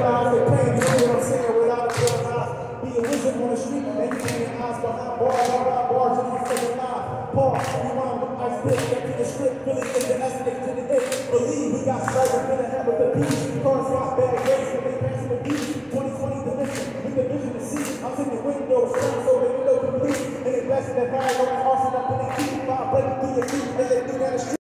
realize they playing, you know what I'm saying, without a real eyes. Be a wizard on the street, and you ain't eyes behind bars, I ride bars, and you fucking lie. Pause, you want with ice pick, get to the script, really get the estimate to the day. Believe we got started, gonna have with the peace. Cars rock bad days, when they pass the beat. 2020 dimension, we the vision to see. I'm taking windows, front, so they window complete. And it's blessed that fire going off in the